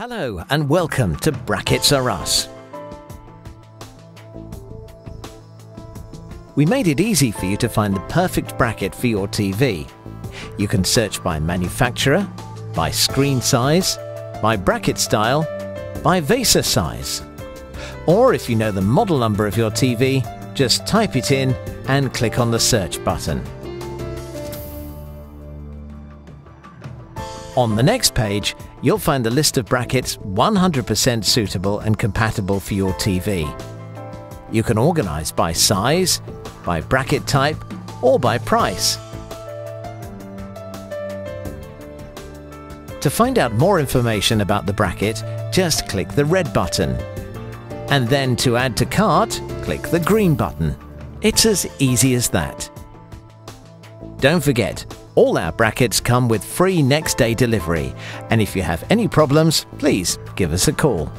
Hello and welcome to Brackets R Us. We made it easy for you to find the perfect bracket for your TV. You can search by manufacturer, by screen size, by bracket style, by VESA size. Or if you know the model number of your TV, just type it in and click on the search button. On the next page, you'll find a list of brackets 100% suitable and compatible for your TV. You can organize by size, by bracket type, or by price. To find out more information about the bracket, just click the red button. And then to add to cart, click the green button. It's as easy as that. Don't forget, all our brackets come with free next day delivery. And if you have any problems, please give us a call.